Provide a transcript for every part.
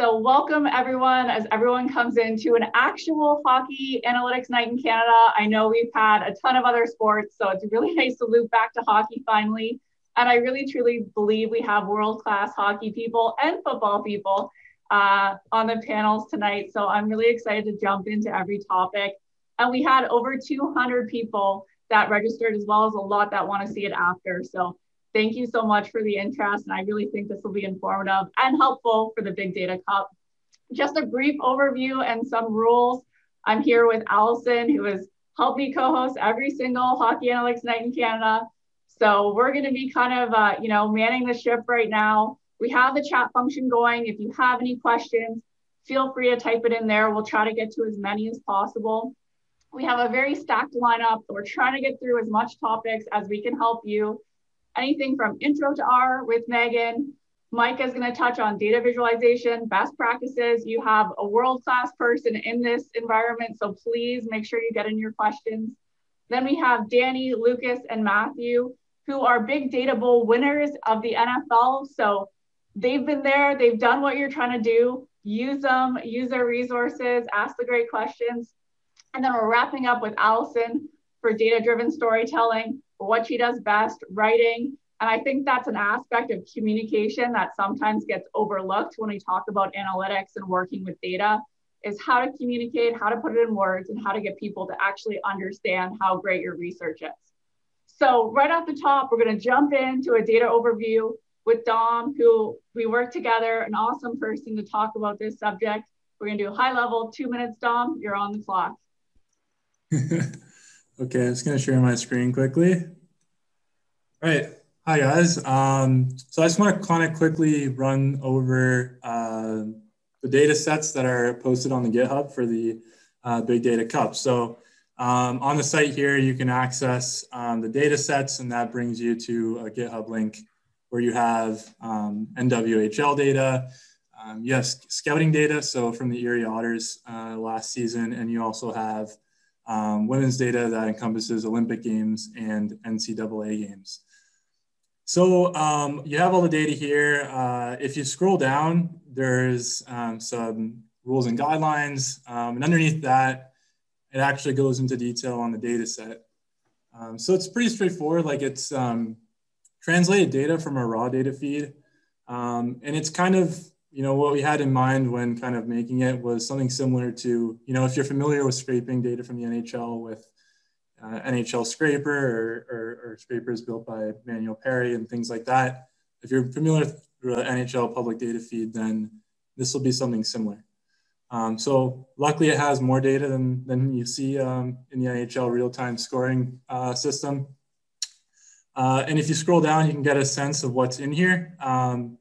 So welcome everyone as everyone comes into an actual hockey analytics night in Canada. I know we've had a ton of other sports, so it's really nice to loop back to hockey finally. And I really truly believe we have world-class hockey people and football people uh, on the panels tonight. So I'm really excited to jump into every topic. And we had over 200 people that registered as well as a lot that want to see it after. So Thank you so much for the interest. And I really think this will be informative and helpful for the Big Data Cup. Just a brief overview and some rules. I'm here with Allison, who has helped me co-host every single Hockey Analytics Night in Canada. So we're going to be kind of, uh, you know, manning the ship right now. We have the chat function going. If you have any questions, feel free to type it in there. We'll try to get to as many as possible. We have a very stacked lineup. We're trying to get through as much topics as we can help you anything from intro to R with Megan. Mike is going to touch on data visualization, best practices. You have a world-class person in this environment, so please make sure you get in your questions. Then we have Danny, Lucas, and Matthew, who are big data bowl winners of the NFL. So they've been there, they've done what you're trying to do. Use them, use their resources, ask the great questions. And then we're wrapping up with Allison for data-driven storytelling what she does best, writing. And I think that's an aspect of communication that sometimes gets overlooked when we talk about analytics and working with data is how to communicate, how to put it in words, and how to get people to actually understand how great your research is. So right off the top, we're gonna jump into a data overview with Dom, who we work together, an awesome person to talk about this subject. We're gonna do a high level, two minutes, Dom, you're on the clock. Okay, I'm just gonna share my screen quickly. All right, hi guys. Um, so I just wanna kind of quickly run over uh, the data sets that are posted on the GitHub for the uh, Big Data Cup. So um, on the site here, you can access um, the data sets and that brings you to a GitHub link where you have um, NWHL data, um, yes, scouting data, so from the Erie Otters uh, last season, and you also have um, women's data that encompasses Olympic Games and NCAA games. So um, you have all the data here. Uh, if you scroll down, there's um, some rules and guidelines. Um, and underneath that, it actually goes into detail on the data set. Um, so it's pretty straightforward. Like it's um, translated data from a raw data feed. and it's kind of you know, what we had in mind when kind of making it was something similar to, you know, if you're familiar with scraping data from the NHL with uh, NHL Scraper or, or, or, scrapers built by Emmanuel Perry and things like that. If you're familiar with the NHL public data feed, then this will be something similar. Um, so luckily it has more data than, than you see um, in the NHL real-time scoring uh, system. Uh, and if you scroll down, you can get a sense of what's in here. Um,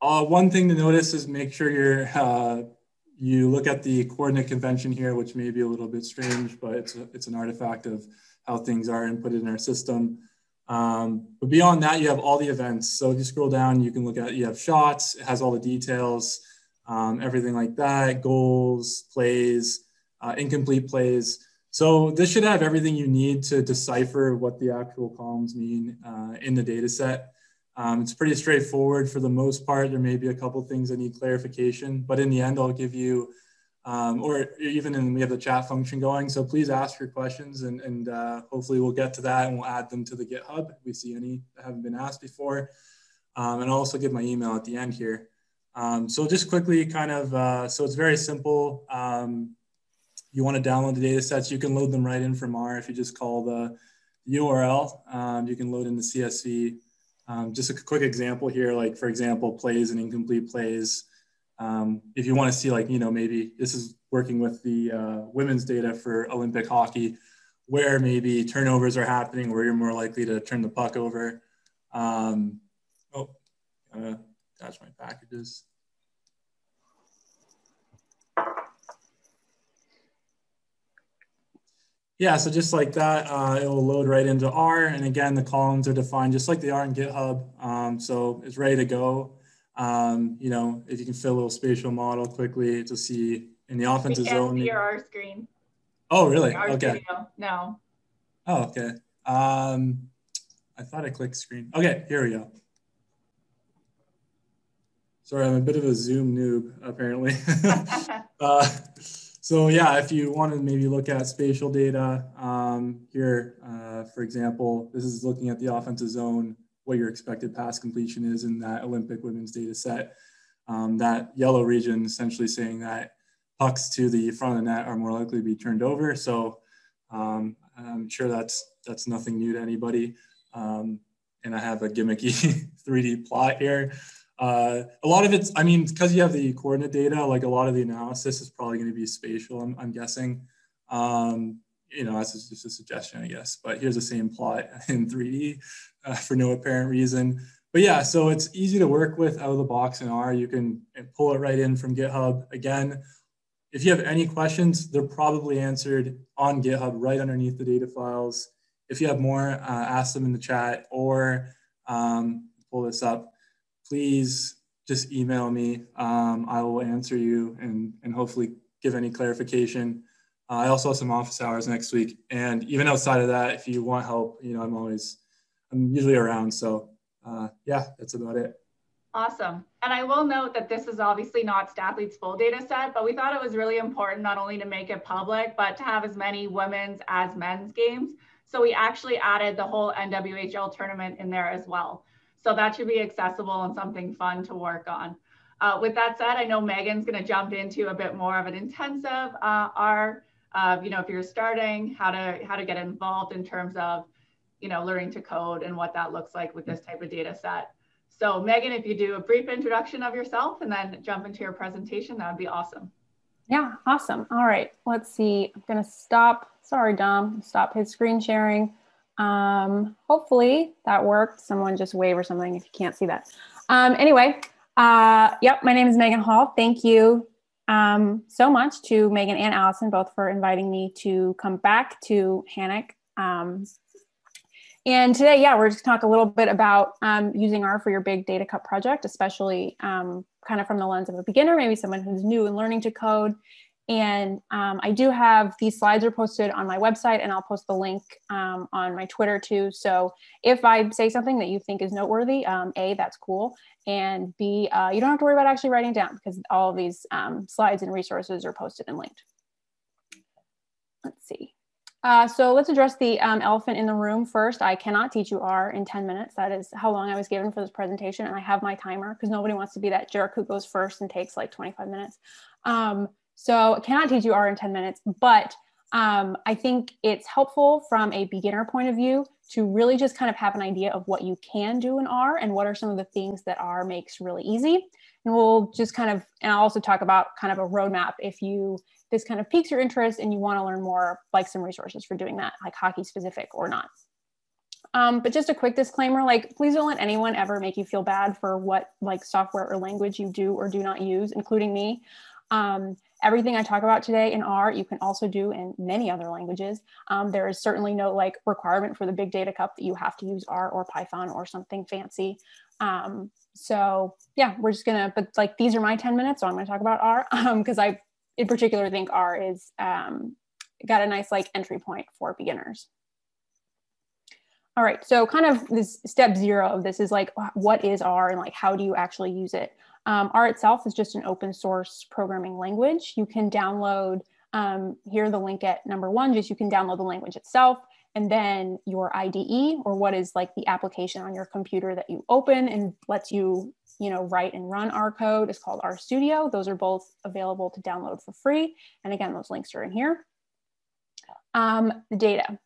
uh, one thing to notice is make sure you're, uh, you look at the coordinate convention here, which may be a little bit strange, but it's, a, it's an artifact of how things are inputted in our system. Um, but beyond that, you have all the events. So if you scroll down, you can look at, you have shots, it has all the details, um, everything like that, goals, plays, uh, incomplete plays. So this should have everything you need to decipher what the actual columns mean uh, in the data set. Um, it's pretty straightforward for the most part. There may be a couple things that need clarification, but in the end, I'll give you, um, or even in, we have the chat function going. So please ask your questions and, and uh, hopefully we'll get to that and we'll add them to the GitHub if we see any that haven't been asked before. Um, and I'll also give my email at the end here. Um, so just quickly kind of, uh, so it's very simple. Um, you want to download the data sets, you can load them right in from R if you just call the URL. Um, you can load in the CSV um, just a quick example here, like for example, plays and incomplete plays. Um, if you want to see like, you know, maybe this is working with the uh, women's data for Olympic hockey, where maybe turnovers are happening, where you're more likely to turn the puck over. Um, oh, gotta attach my packages. Yeah, so just like that, uh, it will load right into R. And again, the columns are defined just like they are in GitHub. Um, so it's ready to go. Um, you know, if you can fill a little spatial model quickly to see in the offensive we can't zone. See your R screen. Oh, really? Our okay. No. Oh, okay. Um, I thought I clicked screen. Okay, here we go. Sorry, I'm a bit of a Zoom noob, apparently. uh, so yeah, if you want to maybe look at spatial data um, here, uh, for example, this is looking at the offensive zone, what your expected pass completion is in that Olympic women's data set. Um, that yellow region essentially saying that pucks to the front of the net are more likely to be turned over. So um, I'm sure that's that's nothing new to anybody. Um, and I have a gimmicky 3D plot here uh, a lot of it's, I mean, because you have the coordinate data, like a lot of the analysis is probably going to be spatial, I'm, I'm guessing. Um, you know, that's just a suggestion, I guess. But here's the same plot in 3D uh, for no apparent reason. But yeah, so it's easy to work with out of the box in R. You can pull it right in from GitHub. Again, if you have any questions, they're probably answered on GitHub right underneath the data files. If you have more, uh, ask them in the chat or um, pull this up please just email me. Um, I will answer you and, and hopefully give any clarification. Uh, I also have some office hours next week. And even outside of that, if you want help, you know, I'm always, I'm usually around. So uh, yeah, that's about it. Awesome. And I will note that this is obviously not Stathlete's full data set, but we thought it was really important not only to make it public, but to have as many women's as men's games. So we actually added the whole NWHL tournament in there as well. So that should be accessible and something fun to work on. Uh, with that said, I know Megan's going to jump into a bit more of an intensive uh, R, uh, you know, if you're starting, how to how to get involved in terms of, you know, learning to code and what that looks like with this type of data set. So Megan, if you do a brief introduction of yourself and then jump into your presentation, that would be awesome. Yeah, awesome. All right, let's see. I'm going to stop. Sorry, Dom. Stop his screen sharing. Um, hopefully that worked. Someone just wave or something if you can't see that. Um, anyway, uh, yep, my name is Megan Hall. Thank you um, so much to Megan and Allison both for inviting me to come back to HANIC. Um, and today, yeah, we're just talk a little bit about um, using R for your big data cup project, especially um, kind of from the lens of a beginner, maybe someone who's new and learning to code, and um, I do have these slides are posted on my website, and I'll post the link um, on my Twitter too. So if I say something that you think is noteworthy, um, A, that's cool. And B, uh, you don't have to worry about actually writing down because all of these um, slides and resources are posted and linked. Let's see. Uh, so let's address the um, elephant in the room first. I cannot teach you R in 10 minutes. That is how long I was given for this presentation. And I have my timer because nobody wants to be that jerk who goes first and takes like 25 minutes. So I cannot teach you R in 10 minutes, but um, I think it's helpful from a beginner point of view to really just kind of have an idea of what you can do in R and what are some of the things that R makes really easy. And we'll just kind of, and I'll also talk about kind of a roadmap if you, this kind of piques your interest and you want to learn more, like some resources for doing that, like hockey specific or not. Um, but just a quick disclaimer, like please don't let anyone ever make you feel bad for what like software or language you do or do not use, including me. Um, everything I talk about today in R, you can also do in many other languages. Um, there is certainly no like requirement for the big data cup that you have to use R or Python or something fancy. Um, so yeah, we're just gonna, but like these are my 10 minutes, so I'm gonna talk about R because um, I in particular think R is um, got a nice like entry point for beginners. All right, so kind of this step zero of this is like, what is R and like, how do you actually use it? Um, R itself is just an open source programming language. You can download, um, here the link at number one, just you can download the language itself and then your IDE or what is like the application on your computer that you open and lets you, you know, write and run R code is called R Studio. Those are both available to download for free. And again, those links are in here. Um, the data.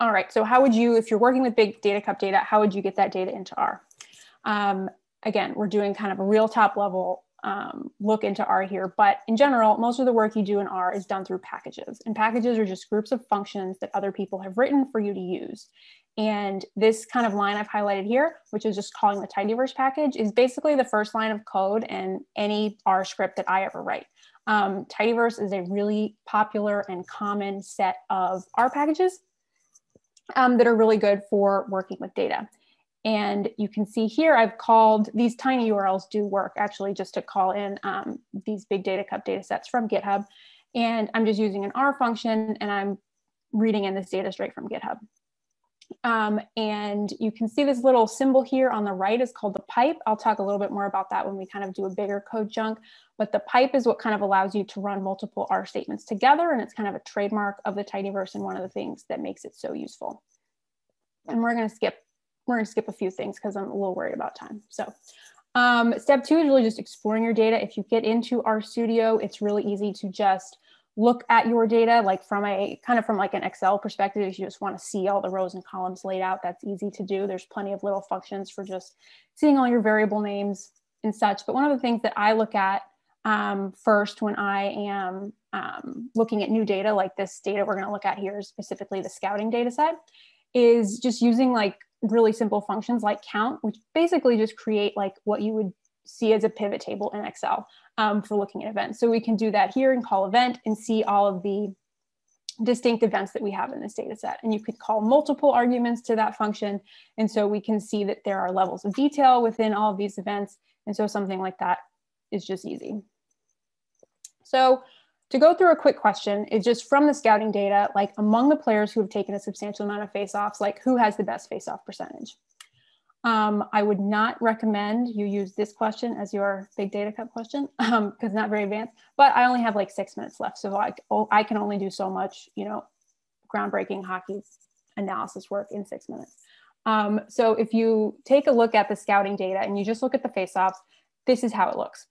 All right, so how would you, if you're working with big data cup data, how would you get that data into R? Um, again, we're doing kind of a real top level um, look into R here, but in general, most of the work you do in R is done through packages. And packages are just groups of functions that other people have written for you to use. And this kind of line I've highlighted here, which is just calling the tidyverse package, is basically the first line of code in any R script that I ever write. Um, tidyverse is a really popular and common set of R packages um, that are really good for working with data. And you can see here, I've called these tiny URLs do work actually just to call in um, these big data cup data sets from GitHub. And I'm just using an R function and I'm reading in this data straight from GitHub. Um, and you can see this little symbol here on the right is called the pipe. I'll talk a little bit more about that when we kind of do a bigger code chunk. But the pipe is what kind of allows you to run multiple R statements together. And it's kind of a trademark of the tidyverse and one of the things that makes it so useful. And we're going to skip, we're going to skip a few things because I'm a little worried about time. So um, step two is really just exploring your data. If you get into R Studio, it's really easy to just look at your data like from a kind of from like an Excel perspective. If you just want to see all the rows and columns laid out, that's easy to do. There's plenty of little functions for just seeing all your variable names and such. But one of the things that I look at um, first when I am um, looking at new data, like this data we're going to look at here, specifically the scouting data set, is just using like really simple functions like count, which basically just create like what you would see as a pivot table in Excel um, for looking at events. So we can do that here and call event and see all of the distinct events that we have in this data set. And you could call multiple arguments to that function. And so we can see that there are levels of detail within all of these events. And so something like that is just easy. So to go through a quick question is just from the scouting data, like among the players who have taken a substantial amount of face-offs, like who has the best face-off percentage? Um, I would not recommend you use this question as your big data cup question because um, not very advanced, but I only have like six minutes left. So I, oh, I can only do so much, you know, groundbreaking hockey analysis work in six minutes. Um, so if you take a look at the scouting data and you just look at the face-offs, this is how it looks.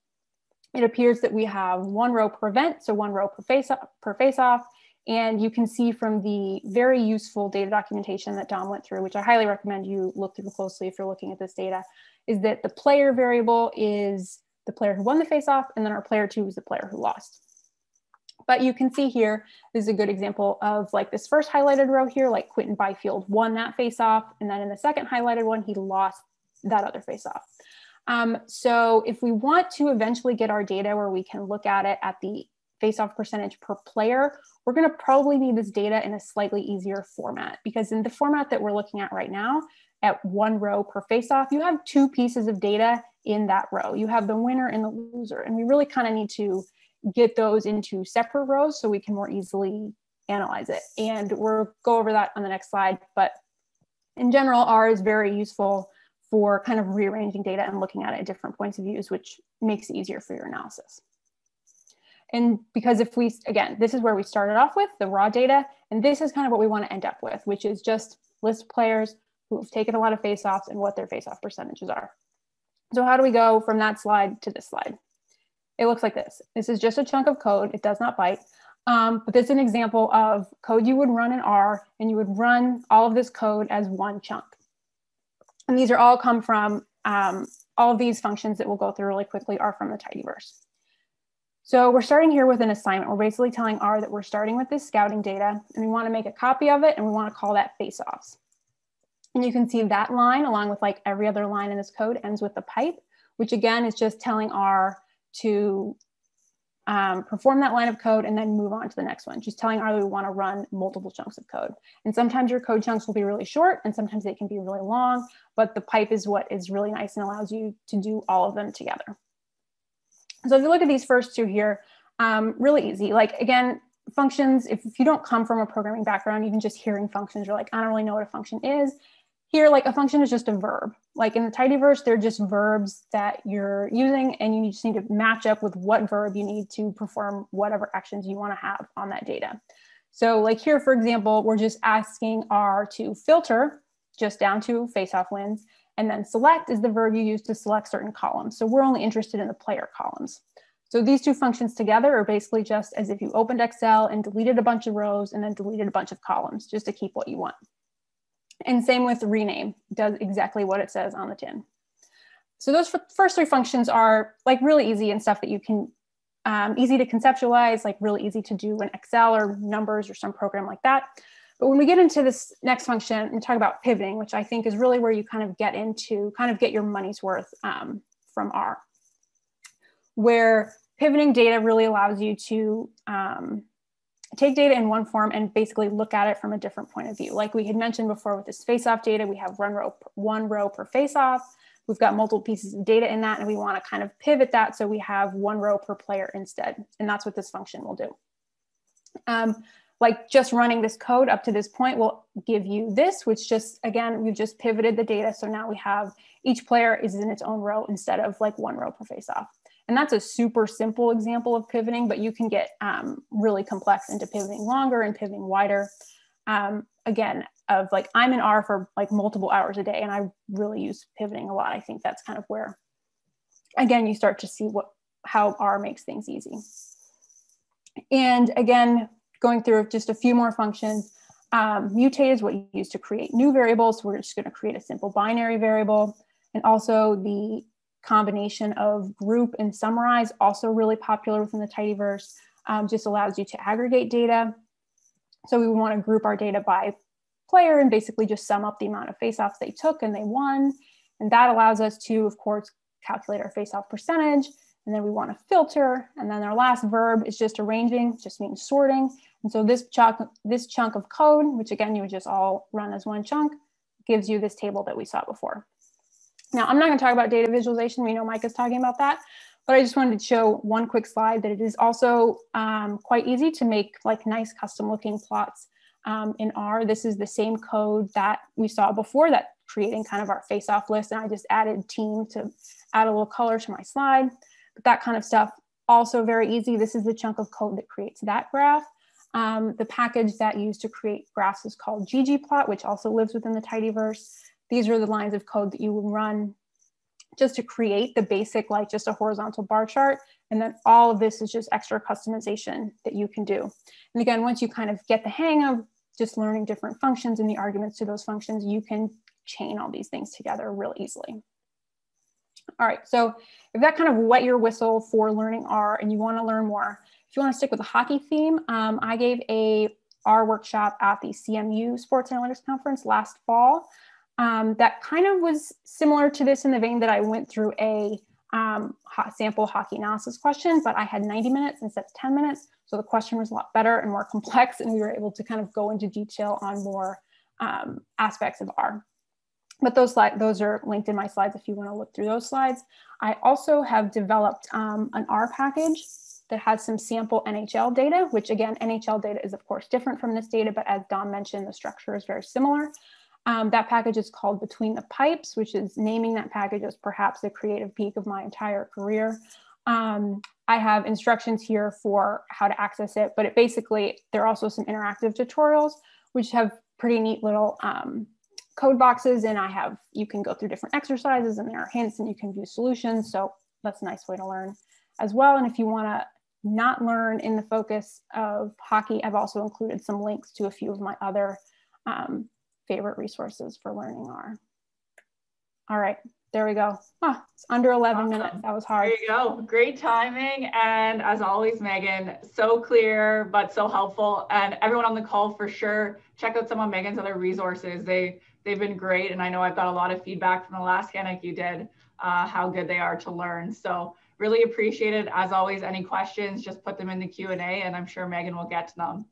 It appears that we have one row per event, so one row per face-off, per face-off, and you can see from the very useful data documentation that Dom went through, which I highly recommend you look through closely if you're looking at this data, is that the player variable is the player who won the face-off, and then our player two is the player who lost. But you can see here, this is a good example of like this first highlighted row here, like Quinton Byfield won that face-off, and then in the second highlighted one, he lost that other face-off. Um, so if we want to eventually get our data where we can look at it at the face-off percentage per player, we're going to probably need this data in a slightly easier format because in the format that we're looking at right now, at one row per face-off, you have two pieces of data in that row. You have the winner and the loser, and we really kind of need to get those into separate rows so we can more easily analyze it. And we'll go over that on the next slide, but in general, R is very useful for kind of rearranging data and looking at it at different points of views, which makes it easier for your analysis. And because if we, again, this is where we started off with the raw data, and this is kind of what we want to end up with, which is just list players who have taken a lot of face-offs and what their face-off percentages are. So how do we go from that slide to this slide? It looks like this. This is just a chunk of code. It does not bite. Um, but this is an example of code you would run in R, and you would run all of this code as one chunk. And these are all come from, um, all these functions that we'll go through really quickly are from the tidyverse. So we're starting here with an assignment. We're basically telling R that we're starting with this scouting data and we want to make a copy of it and we want to call that face-offs. And you can see that line along with like every other line in this code ends with the pipe, which again is just telling R to um, perform that line of code and then move on to the next one. Just telling that we want to run multiple chunks of code. And sometimes your code chunks will be really short and sometimes they can be really long, but the pipe is what is really nice and allows you to do all of them together. So if you look at these first two here, um, really easy. Like again, functions, if, if you don't come from a programming background, even just hearing functions, you're like, I don't really know what a function is. Here, like a function is just a verb. Like in the tidyverse, they're just verbs that you're using and you just need to match up with what verb you need to perform whatever actions you wanna have on that data. So like here, for example, we're just asking R to filter just down to face-off wins and then select is the verb you use to select certain columns. So we're only interested in the player columns. So these two functions together are basically just as if you opened Excel and deleted a bunch of rows and then deleted a bunch of columns just to keep what you want. And same with rename, does exactly what it says on the tin. So those first three functions are like really easy and stuff that you can, um, easy to conceptualize, like really easy to do in Excel or numbers or some program like that. But when we get into this next function, we talk about pivoting, which I think is really where you kind of get into, kind of get your money's worth um, from R, where pivoting data really allows you to um, take data in one form and basically look at it from a different point of view. Like we had mentioned before with this face-off data, we have one row, one row per face-off. We've got multiple pieces of data in that, and we want to kind of pivot that so we have one row per player instead. And that's what this function will do. Um, like just running this code up to this point will give you this, which just, again, we've just pivoted the data. So now we have each player is in its own row instead of like one row per face off. And that's a super simple example of pivoting, but you can get um, really complex into pivoting longer and pivoting wider. Um, again, of like I'm in R for like multiple hours a day and I really use pivoting a lot. I think that's kind of where, again, you start to see what how R makes things easy. And again, going through just a few more functions. Um, mutate is what you use to create new variables. So we're just going to create a simple binary variable. And also the combination of group and summarize, also really popular within the tidyverse, um, just allows you to aggregate data. So we want to group our data by player and basically just sum up the amount of face-offs they took and they won. And that allows us to, of course, calculate our face-off percentage. And then we want to filter. And then our last verb is just arranging, just means sorting. And so this chunk, this chunk of code, which again, you would just all run as one chunk, gives you this table that we saw before. Now, I'm not going to talk about data visualization. We know Mike is talking about that, but I just wanted to show one quick slide that it is also um, quite easy to make like nice custom looking plots um, in R. This is the same code that we saw before that creating kind of our face-off list. And I just added team to add a little color to my slide. But that kind of stuff, also very easy. This is the chunk of code that creates that graph. Um, the package that used to create graphs is called ggplot, which also lives within the tidyverse. These are the lines of code that you run just to create the basic, like just a horizontal bar chart. And then all of this is just extra customization that you can do. And again, once you kind of get the hang of just learning different functions and the arguments to those functions, you can chain all these things together real easily. All right, so if that kind of wet your whistle for learning R and you wanna learn more, if you wanna stick with the hockey theme, um, I gave a R workshop at the CMU Sports Analytics Conference last fall um, that kind of was similar to this in the vein that I went through a um, sample hockey analysis question, but I had 90 minutes instead of 10 minutes. So the question was a lot better and more complex, and we were able to kind of go into detail on more um, aspects of R. But those those are linked in my slides if you want to look through those slides. I also have developed um, an R package that has some sample NHL data, which again, NHL data is of course different from this data, but as Dom mentioned, the structure is very similar. Um, that package is called Between the Pipes, which is naming that package as perhaps the creative peak of my entire career. Um, I have instructions here for how to access it, but it basically, there are also some interactive tutorials, which have pretty neat little um, code boxes. And I have, you can go through different exercises and there are hints and you can view solutions. So that's a nice way to learn as well. And if you wanna not learn in the focus of hockey, I've also included some links to a few of my other um, favorite resources for learning R. All right, there we go. Ah, it's under 11 awesome. minutes. That was hard. There you go. Great timing. And as always, Megan, so clear, but so helpful. And everyone on the call for sure, check out some of Megan's other resources. They, they've been great. And I know I've got a lot of feedback from the last HANIC you did, uh, how good they are to learn. So really appreciate it. As always, any questions, just put them in the Q&A and I'm sure Megan will get to them.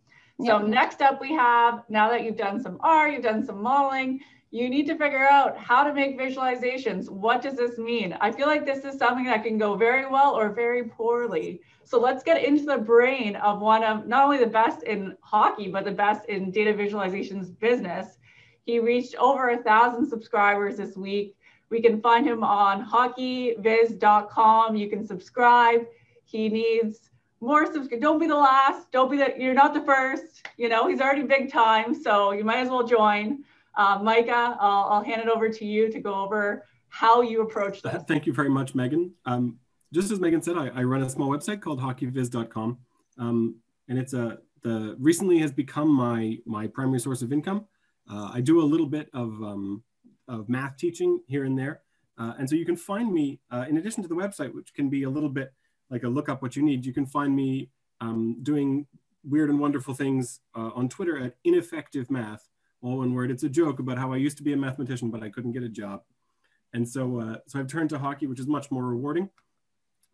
So next up we have, now that you've done some R, you've done some modeling, you need to figure out how to make visualizations. What does this mean? I feel like this is something that can go very well or very poorly. So let's get into the brain of one of not only the best in hockey, but the best in data visualizations business. He reached over a thousand subscribers this week. We can find him on hockeyviz.com. You can subscribe. He needs more subscribe. Don't be the last. Don't be the. You're not the first. You know he's already big time, so you might as well join. Uh, Micah, I'll, I'll, hand it over to you to go over how you approach this. Thank you very much, Megan. Um, just as Megan said, I, I, run a small website called hockeyviz.com, um, and it's a the recently has become my my primary source of income. Uh, I do a little bit of um, of math teaching here and there, uh, and so you can find me uh, in addition to the website, which can be a little bit like a look up what you need, you can find me um, doing weird and wonderful things uh, on Twitter at ineffective math, all one word. It's a joke about how I used to be a mathematician, but I couldn't get a job. And so, uh, so I've turned to hockey, which is much more rewarding.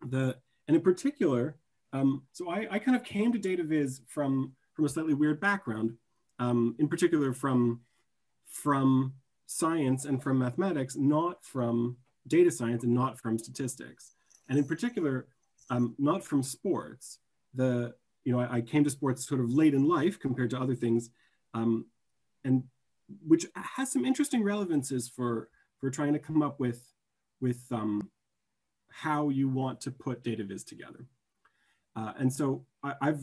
The, and in particular, um, so I, I kind of came to data viz from, from a slightly weird background, um, in particular from, from science and from mathematics, not from data science and not from statistics. And in particular, um, not from sports. The you know, I, I, came to sports sort of late in life compared to other things, um, and which has some interesting relevances for for trying to come up with with um, how you want to put data viz together. Uh, and so I, I've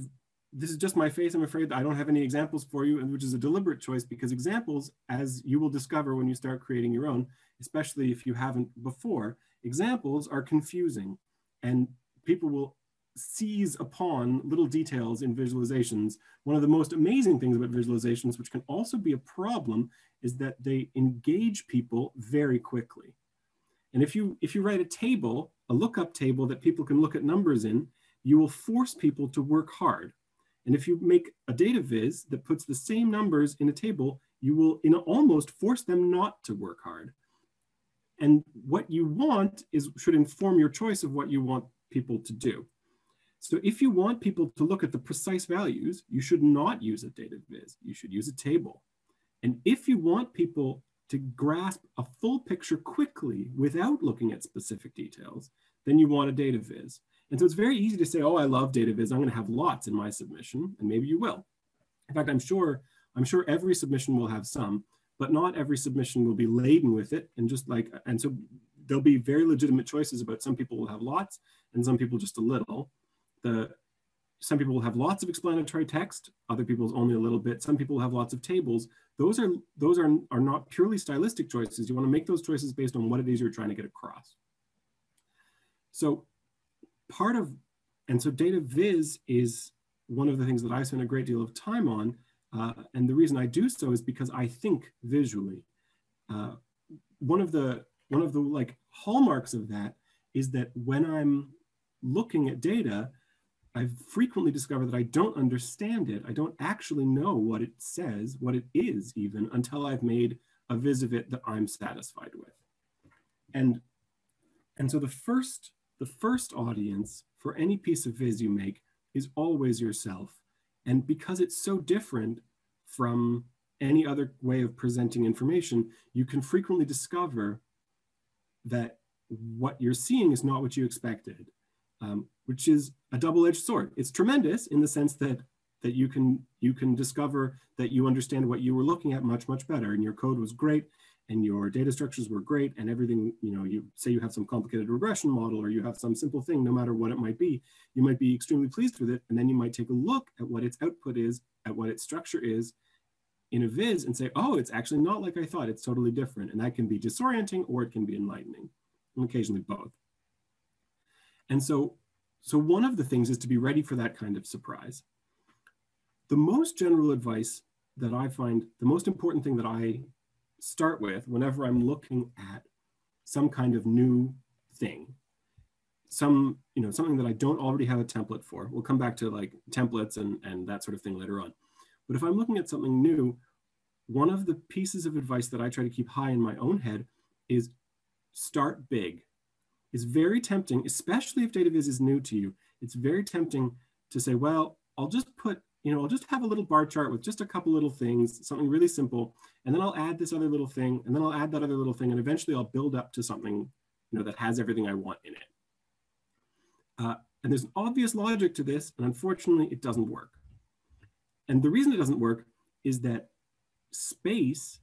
this is just my face. I'm afraid I don't have any examples for you, and which is a deliberate choice because examples, as you will discover when you start creating your own, especially if you haven't before, examples are confusing and people will seize upon little details in visualizations. One of the most amazing things about visualizations, which can also be a problem, is that they engage people very quickly. And if you, if you write a table, a lookup table that people can look at numbers in, you will force people to work hard. And if you make a data viz that puts the same numbers in a table, you will in almost force them not to work hard. And what you want is should inform your choice of what you want people to do. So if you want people to look at the precise values, you should not use a data viz. You should use a table. And if you want people to grasp a full picture quickly without looking at specific details, then you want a data viz. And so it's very easy to say, oh, I love data viz. I'm going to have lots in my submission, and maybe you will. In fact, I'm sure, I'm sure every submission will have some, but not every submission will be laden with it. And just like, and so there'll be very legitimate choices about some people will have lots and some people just a little the some people will have lots of explanatory text, other people's only a little bit. Some people have lots of tables. Those are those are, are not purely stylistic choices. You want to make those choices based on what it is you're trying to get across. So part of, and so data viz is one of the things that I spend a great deal of time on. Uh, and the reason I do so is because I think visually. Uh, one of the one of the like hallmarks of that is that when I'm looking at data, I've frequently discovered that I don't understand it. I don't actually know what it says, what it is even, until I've made a viz of it that I'm satisfied with. And, and so the first, the first audience for any piece of viz you make is always yourself. And because it's so different from any other way of presenting information, you can frequently discover that what you're seeing is not what you expected um, which is a double-edged sword. It's tremendous in the sense that that you can you can discover that you understand what you were looking at much much better, and your code was great, and your data structures were great, and everything you know. You say you have some complicated regression model, or you have some simple thing, no matter what it might be, you might be extremely pleased with it, and then you might take a look at what its output is, at what its structure is, in a viz and say, oh, it's actually not like I thought. It's totally different. And that can be disorienting or it can be enlightening, and occasionally both. And so, so one of the things is to be ready for that kind of surprise. The most general advice that I find, the most important thing that I start with whenever I'm looking at some kind of new thing, some, you know, something that I don't already have a template for. We'll come back to like templates and, and that sort of thing later on. But if I'm looking at something new, one of the pieces of advice that I try to keep high in my own head is start big is very tempting, especially if data viz is new to you. It's very tempting to say, well, I'll just put, you know, I'll just have a little bar chart with just a couple little things, something really simple, and then I'll add this other little thing, and then I'll add that other little thing, and eventually I'll build up to something, you know, that has everything I want in it. Uh, and there's an obvious logic to this, and unfortunately, it doesn't work. And the reason it doesn't work is that space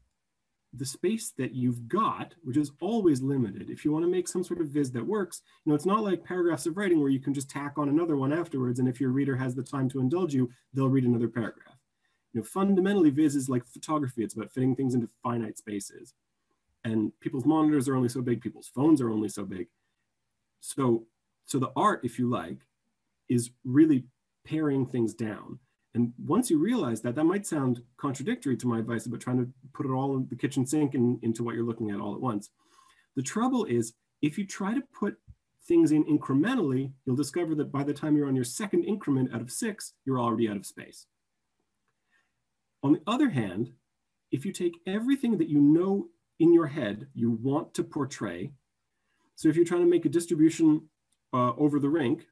the space that you've got, which is always limited. If you want to make some sort of viz that works, you know, it's not like paragraphs of writing where you can just tack on another one afterwards. And if your reader has the time to indulge you, they'll read another paragraph. You know, fundamentally, viz is like photography. It's about fitting things into finite spaces. And people's monitors are only so big, people's phones are only so big. So, so the art, if you like, is really paring things down. And once you realize that, that might sound contradictory to my advice about trying to put it all in the kitchen sink and into what you're looking at all at once. The trouble is, if you try to put things in incrementally, you'll discover that by the time you're on your second increment out of six, you're already out of space. On the other hand, if you take everything that you know in your head you want to portray, so if you're trying to make a distribution uh, over the rink,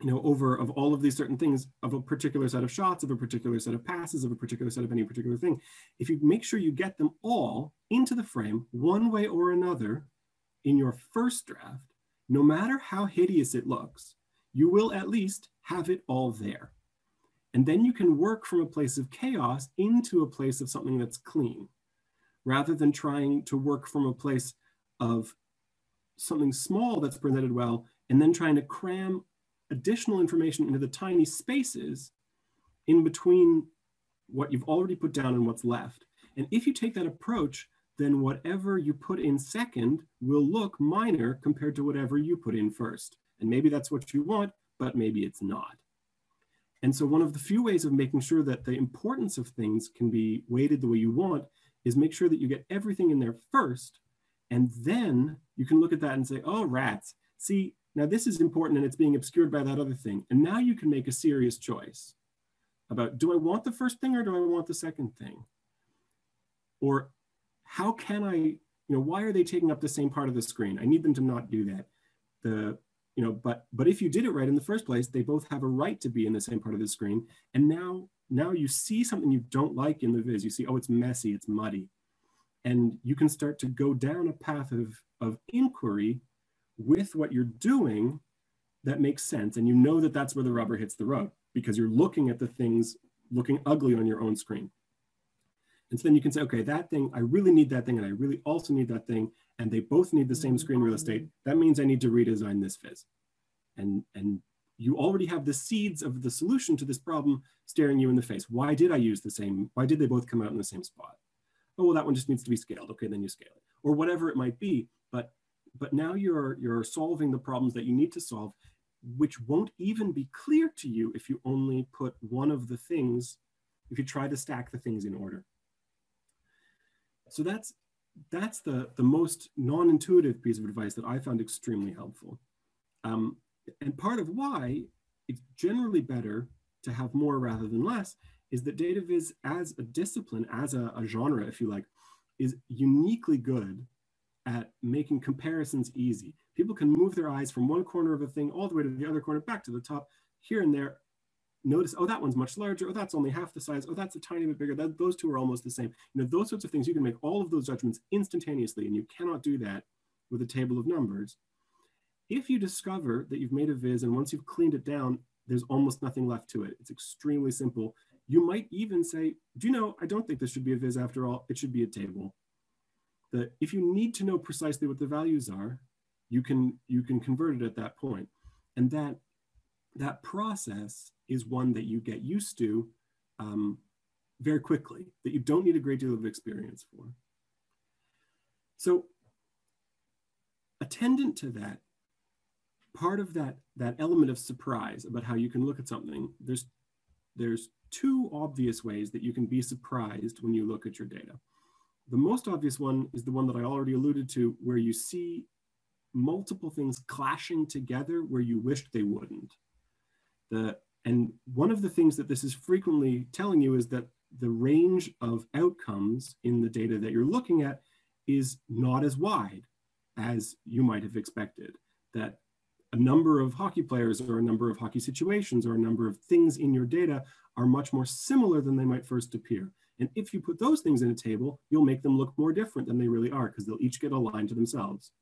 you know, over of all of these certain things of a particular set of shots, of a particular set of passes, of a particular set of any particular thing. If you make sure you get them all into the frame one way or another in your first draft, no matter how hideous it looks, you will at least have it all there. And then you can work from a place of chaos into a place of something that's clean, rather than trying to work from a place of something small that's presented well, and then trying to cram additional information into the tiny spaces in between what you've already put down and what's left. And if you take that approach, then whatever you put in second will look minor compared to whatever you put in first. And maybe that's what you want, but maybe it's not. And so one of the few ways of making sure that the importance of things can be weighted the way you want is make sure that you get everything in there first. And then you can look at that and say, oh, rats, see, now this is important and it's being obscured by that other thing. And now you can make a serious choice about do I want the first thing or do I want the second thing? Or how can I, you know, why are they taking up the same part of the screen? I need them to not do that. The, you know, but but if you did it right in the first place, they both have a right to be in the same part of the screen. And now now you see something you don't like in the viz. You see, oh, it's messy, it's muddy. And you can start to go down a path of, of inquiry with what you're doing that makes sense. And you know that that's where the rubber hits the road because you're looking at the things looking ugly on your own screen. And so then you can say, okay, that thing, I really need that thing, and I really also need that thing, and they both need the same screen real estate. That means I need to redesign this viz. And, and you already have the seeds of the solution to this problem staring you in the face. Why did I use the same, why did they both come out in the same spot? Oh, well, that one just needs to be scaled. Okay, then you scale it. Or whatever it might be. But, but now you're, you're solving the problems that you need to solve, which won't even be clear to you if you only put one of the things, if you try to stack the things in order. So that's that's the the most non-intuitive piece of advice that I found extremely helpful. Um, and part of why it's generally better to have more rather than less is that data viz as a discipline, as a, a genre, if you like, is uniquely good at making comparisons easy. People can move their eyes from one corner of a thing all the way to the other corner, back to the top, here and there, notice, oh, that one's much larger. Oh, that's only half the size. Oh, that's a tiny bit bigger. That, those two are almost the same. You know, those sorts of things, you can make all of those judgments instantaneously, and you cannot do that with a table of numbers. If you discover that you've made a viz and once you've cleaned it down, there's almost nothing left to it. It's extremely simple. You might even say, do you know, I don't think this should be a viz after all. It should be a table. That if you need to know precisely what the values are, you can, you can convert it at that point. And that that process is one that you get used to um, very quickly, that you don't need a great deal of experience for. So attendant to that, part of that, that element of surprise about how you can look at something, there's, there's two obvious ways that you can be surprised when you look at your data. The most obvious one is the one that I already alluded to, where you see multiple things clashing together where you wished they wouldn't. The, and one of the things that this is frequently telling you is that the range of outcomes in the data that you're looking at is not as wide as you might have expected. That a number of hockey players or a number of hockey situations or a number of things in your data are much more similar than they might first appear. And if you put those things in a table, you'll make them look more different than they really are because they'll each get aligned to themselves.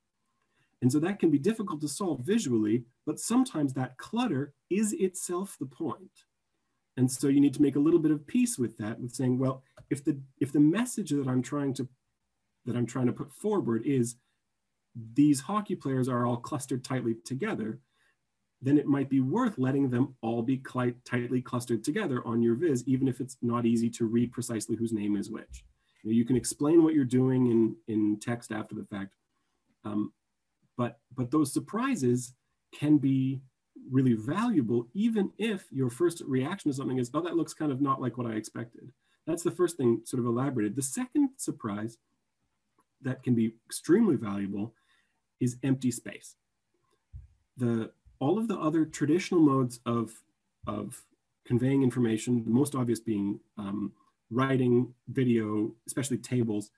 And so that can be difficult to solve visually, but sometimes that clutter is itself the point. And so you need to make a little bit of peace with that, with saying, well, if the if the message that I'm trying to that I'm trying to put forward is these hockey players are all clustered tightly together, then it might be worth letting them all be tightly clustered together on your viz, even if it's not easy to read precisely whose name is which. You, know, you can explain what you're doing in, in text after the fact, um, but, but those surprises can be really valuable, even if your first reaction to something is, oh, that looks kind of not like what I expected. That's the first thing sort of elaborated. The second surprise that can be extremely valuable is empty space. The, all of the other traditional modes of, of conveying information, the most obvious being um, writing, video, especially tables,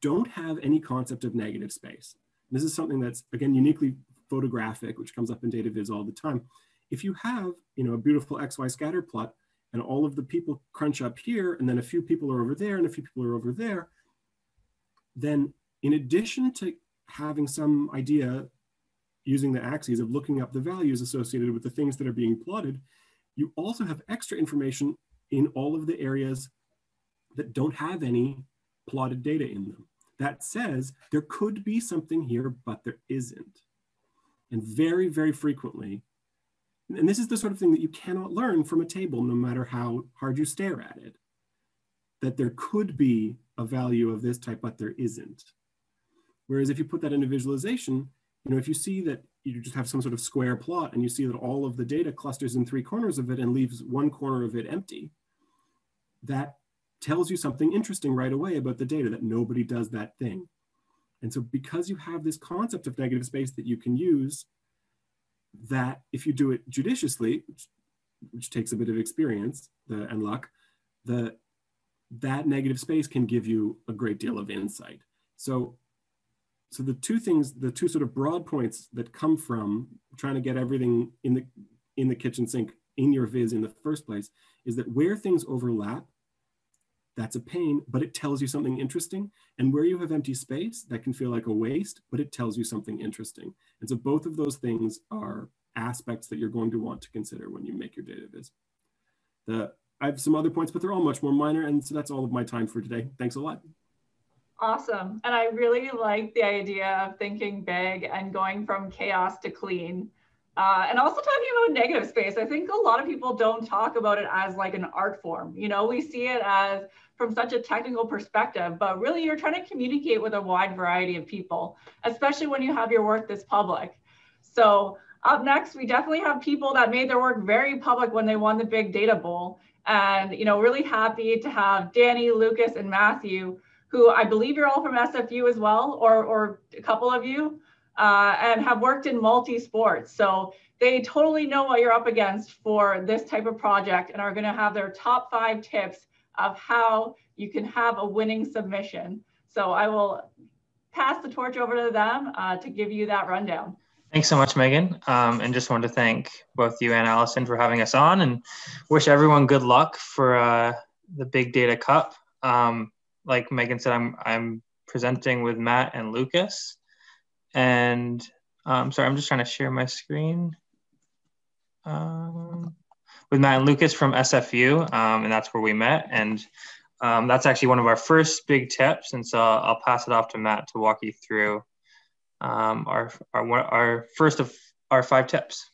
don't have any concept of negative space. This is something that's, again, uniquely photographic, which comes up in data viz all the time. If you have, you know, a beautiful XY scatter plot and all of the people crunch up here, and then a few people are over there and a few people are over there, then in addition to having some idea using the axes of looking up the values associated with the things that are being plotted, you also have extra information in all of the areas that don't have any plotted data in them. That says there could be something here, but there isn't. And very, very frequently, and this is the sort of thing that you cannot learn from a table, no matter how hard you stare at it, that there could be a value of this type, but there isn't. Whereas if you put that into visualization, you know, if you see that you just have some sort of square plot and you see that all of the data clusters in three corners of it and leaves one corner of it empty, that tells you something interesting right away about the data that nobody does that thing. And so because you have this concept of negative space that you can use, that if you do it judiciously, which, which takes a bit of experience the, and luck, the, that negative space can give you a great deal of insight. So, so the two things, the two sort of broad points that come from trying to get everything in the, in the kitchen sink in your viz in the first place is that where things overlap, that's a pain, but it tells you something interesting. And where you have empty space, that can feel like a waste, but it tells you something interesting. And so both of those things are aspects that you're going to want to consider when you make your data viz. The, I have some other points, but they're all much more minor. And so that's all of my time for today. Thanks a lot. Awesome. And I really like the idea of thinking big and going from chaos to clean. Uh, and also talking about negative space, I think a lot of people don't talk about it as like an art form. You know, we see it as from such a technical perspective, but really you're trying to communicate with a wide variety of people, especially when you have your work this public. So up next, we definitely have people that made their work very public when they won the Big Data Bowl. And, you know, really happy to have Danny, Lucas, and Matthew, who I believe you're all from SFU as well, or, or a couple of you uh, and have worked in multi-sports. So they totally know what you're up against for this type of project and are gonna have their top five tips of how you can have a winning submission. So I will pass the torch over to them uh, to give you that rundown. Thanks so much, Meghan. Um, and just wanted to thank both you and Allison for having us on and wish everyone good luck for uh, the Big Data Cup. Um, like Meghan said, I'm, I'm presenting with Matt and Lucas. And um, sorry, I'm just trying to share my screen um, with Matt and Lucas from SFU, um, and that's where we met. And um, that's actually one of our first big tips. And so I'll pass it off to Matt to walk you through um, our, our, our first of our five tips.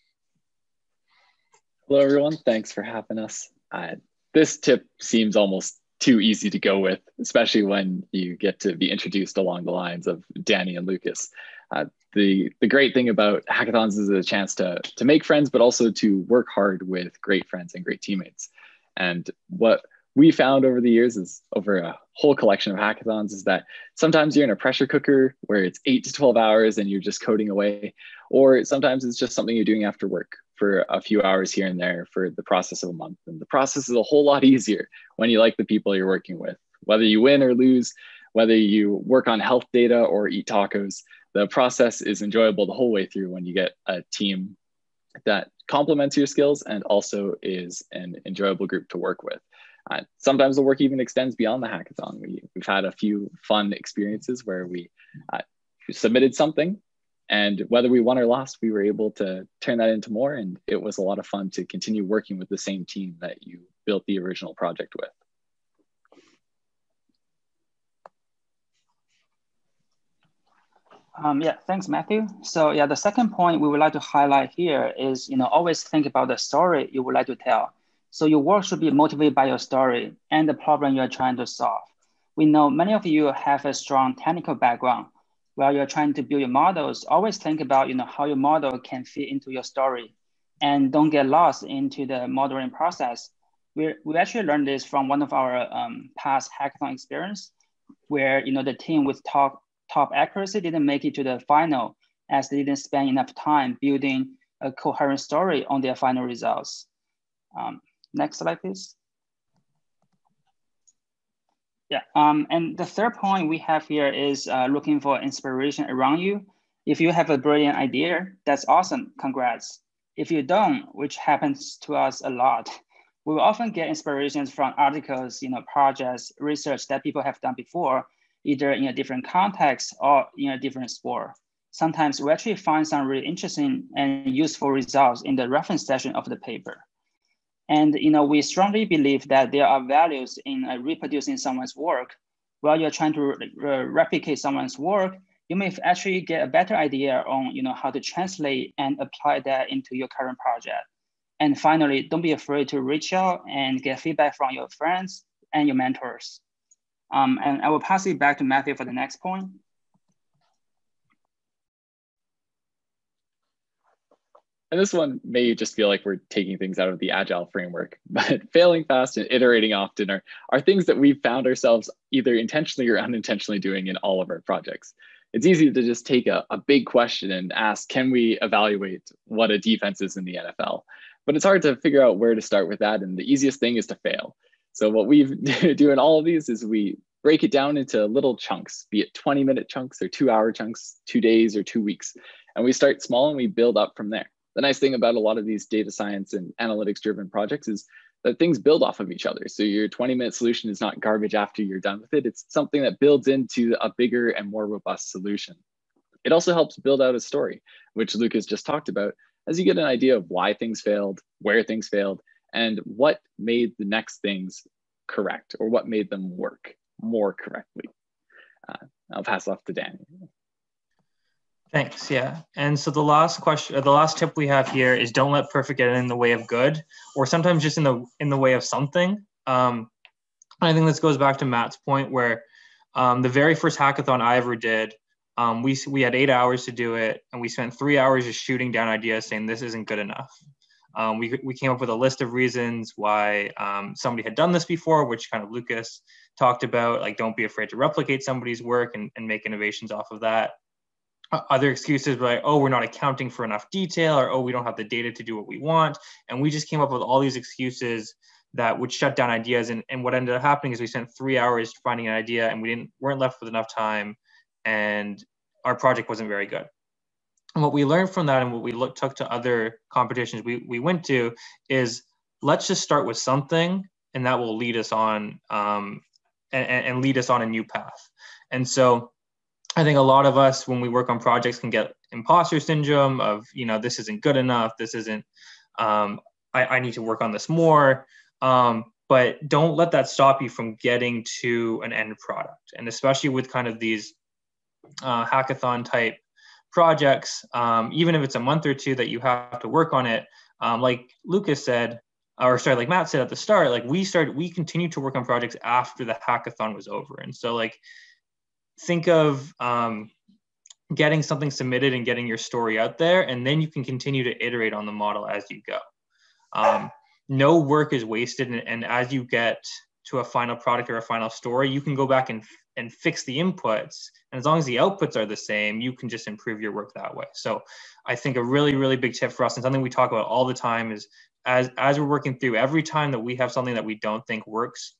Hello, everyone. Thanks for having us. Uh, this tip seems almost too easy to go with, especially when you get to be introduced along the lines of Danny and Lucas. Uh, the the great thing about hackathons is a chance to to make friends, but also to work hard with great friends and great teammates. And what we found over the years is over a whole collection of hackathons is that sometimes you're in a pressure cooker where it's eight to 12 hours and you're just coding away, or sometimes it's just something you're doing after work for a few hours here and there for the process of a month. And the process is a whole lot easier when you like the people you're working with, whether you win or lose, whether you work on health data or eat tacos, the process is enjoyable the whole way through when you get a team that complements your skills and also is an enjoyable group to work with. Uh, sometimes the work even extends beyond the hackathon. We, have had a few fun experiences where we uh, submitted something and whether we won or lost, we were able to turn that into more. And it was a lot of fun to continue working with the same team that you built the original project with. Um, yeah, thanks, Matthew. So yeah, the second point we would like to highlight here is, you know, always think about the story you would like to tell. So your work should be motivated by your story and the problem you're trying to solve. We know many of you have a strong technical background. While you're trying to build your models, always think about, you know, how your model can fit into your story and don't get lost into the modeling process. We, we actually learned this from one of our um, past hackathon experience where, you know, the team with talk top accuracy didn't make it to the final as they didn't spend enough time building a coherent story on their final results. Um, next slide, please. Yeah, um, and the third point we have here is uh, looking for inspiration around you. If you have a brilliant idea, that's awesome, congrats. If you don't, which happens to us a lot, we will often get inspirations from articles, you know, projects, research that people have done before, either in a different context or in a different sport. Sometimes we actually find some really interesting and useful results in the reference section of the paper. And you know, we strongly believe that there are values in uh, reproducing someone's work. While you're trying to re replicate someone's work, you may actually get a better idea on you know how to translate and apply that into your current project. And finally, don't be afraid to reach out and get feedback from your friends and your mentors. Um, and I will pass it back to Matthew for the next point. And this one may just feel like we're taking things out of the agile framework, but failing fast and iterating often are, are things that we've found ourselves either intentionally or unintentionally doing in all of our projects. It's easy to just take a, a big question and ask, can we evaluate what a defense is in the NFL? But it's hard to figure out where to start with that. And the easiest thing is to fail. So what we do in all of these is we break it down into little chunks, be it 20 minute chunks or two hour chunks, two days or two weeks. And we start small and we build up from there the nice thing about a lot of these data science and analytics driven projects is that things build off of each other. So your 20 minute solution is not garbage after you're done with it. It's something that builds into a bigger and more robust solution. It also helps build out a story, which Lucas just talked about, as you get an idea of why things failed, where things failed, and what made the next things correct or what made them work more correctly. Uh, I'll pass off to Danny. Thanks. Yeah. And so the last question, the last tip we have here is don't let perfect get in the way of good, or sometimes just in the in the way of something. Um, I think this goes back to Matt's point where um, the very first hackathon I ever did, um, we we had eight hours to do it, and we spent three hours just shooting down ideas, saying this isn't good enough. Um, we we came up with a list of reasons why um, somebody had done this before, which kind of Lucas talked about, like don't be afraid to replicate somebody's work and, and make innovations off of that other excuses like oh we're not accounting for enough detail or oh we don't have the data to do what we want. And we just came up with all these excuses that would shut down ideas. And, and what ended up happening is we spent three hours finding an idea and we didn't weren't left with enough time and our project wasn't very good. And what we learned from that and what we look, took to other competitions we, we went to is let's just start with something and that will lead us on um, and, and lead us on a new path. And so I think a lot of us, when we work on projects, can get imposter syndrome of, you know, this isn't good enough. This isn't, um, I, I need to work on this more. Um, but don't let that stop you from getting to an end product. And especially with kind of these uh, hackathon type projects, um, even if it's a month or two that you have to work on it, um, like Lucas said, or sorry, like Matt said at the start, like we started, we continued to work on projects after the hackathon was over. And so like think of um, getting something submitted and getting your story out there, and then you can continue to iterate on the model as you go. Um, no work is wasted, and, and, as you get to a final product or a final story, you can go back and and fix the inputs. And as long as the outputs are the same, you can just improve your work that way. So, I think a really really big tip for us, and something we talk about all the time, is as as we're working through every time that we have something that we don't think works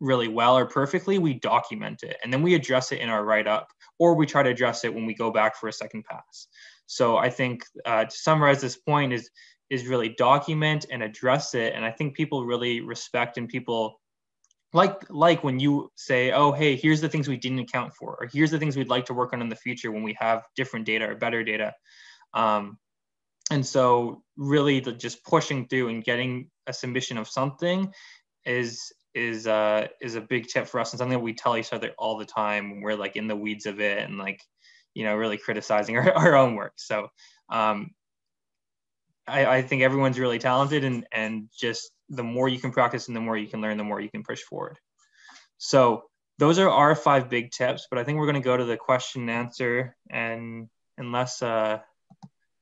really well or perfectly, we document it and then we address it in our write up or we try to address it when we go back for a second pass. So I think uh, to summarize this point is is really document and address it. And I think people really respect and people like like when you say, oh hey, here's the things we didn't account for, or here's the things we'd like to work on in the future when we have different data or better data. Um, and so really the just pushing through and getting a submission of something is is uh is a big tip for us and something that we tell each other all the time when we're like in the weeds of it and like you know really criticizing our, our own work. So um I, I think everyone's really talented and and just the more you can practice and the more you can learn the more you can push forward. So those are our five big tips but i think we're going to go to the question and answer and unless uh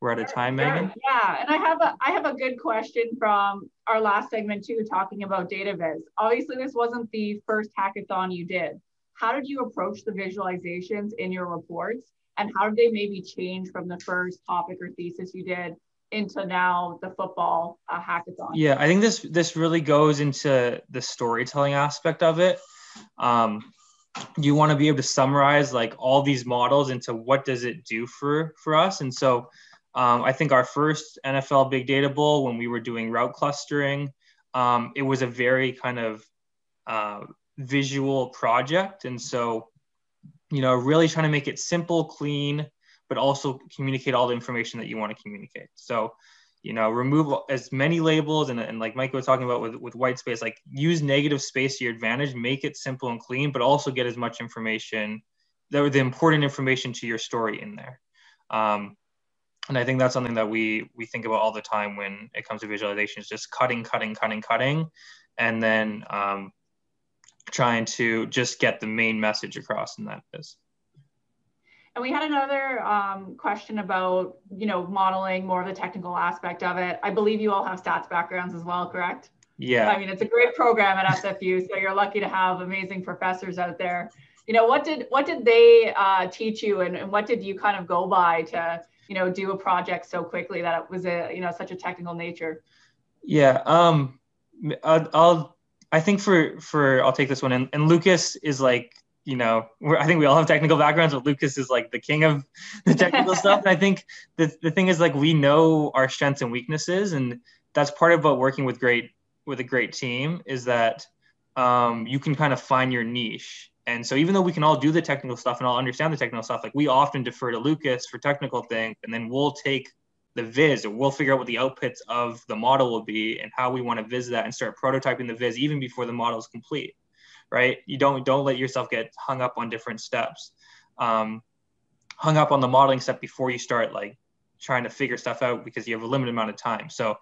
we're out of time, Meghan. Yeah, and I have a I have a good question from our last segment too, talking about data viz. Obviously, this wasn't the first hackathon you did. How did you approach the visualizations in your reports, and how did they maybe change from the first topic or thesis you did into now the football uh, hackathon? Yeah, I think this this really goes into the storytelling aspect of it. Um, you want to be able to summarize like all these models into what does it do for for us, and so um, I think our first NFL Big Data Bowl, when we were doing route clustering, um, it was a very kind of uh, visual project. And so, you know, really trying to make it simple, clean, but also communicate all the information that you want to communicate. So, you know, remove as many labels and, and like Mike was talking about with, with white space, like use negative space to your advantage, make it simple and clean, but also get as much information, the, the important information to your story in there. Um, and I think that's something that we we think about all the time when it comes to visualization is just cutting, cutting, cutting, cutting, and then um, trying to just get the main message across in that is. And we had another um, question about, you know, modeling more of the technical aspect of it. I believe you all have stats backgrounds as well, correct? Yeah. I mean, it's a great program at SFU, so you're lucky to have amazing professors out there. You know, what did what did they uh, teach you, and, and what did you kind of go by to, you know, do a project so quickly that it was a, you know, such a technical nature? Yeah. Um, I'll, I'll I think for for I'll take this one, and, and Lucas is like you know, I think we all have technical backgrounds, but Lucas is like the king of the technical stuff. And I think the, the thing is like we know our strengths and weaknesses, and that's part of what working with great with a great team is that um, you can kind of find your niche. And so even though we can all do the technical stuff and all understand the technical stuff, like we often defer to Lucas for technical things, and then we'll take the viz or we'll figure out what the outputs of the model will be and how we want to viz that and start prototyping the viz even before the model is complete right? You don't don't let yourself get hung up on different steps, um, hung up on the modeling step before you start like trying to figure stuff out because you have a limited amount of time. So